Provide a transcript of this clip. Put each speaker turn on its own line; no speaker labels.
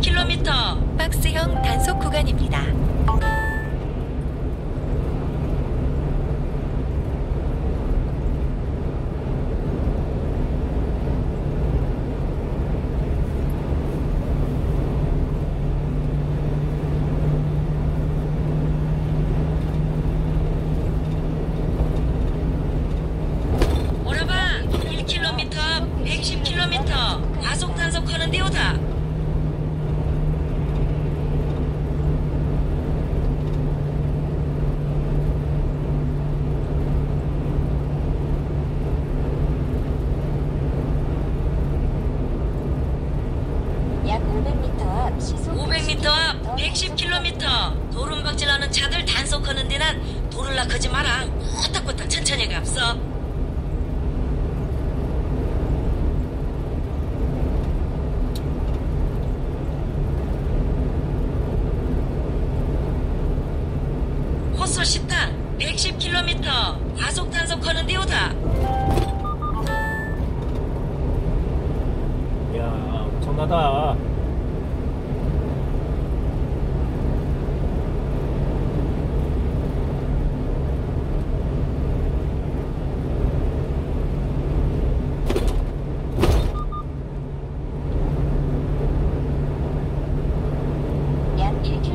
10km.
박스형 단속 구간입니다.
오라바 1km, 110km. 과속 단속하는 데오다.
500m 앞 시속
500m 앞 110km 도름박질하는 차들 단속하는 데난 도를 낙하지 마라. 꼬딱꼬딱 천천히 갑서 호수 식당 110km 과속 단속하는 데 오다.
이야 엄청나다 Kiki.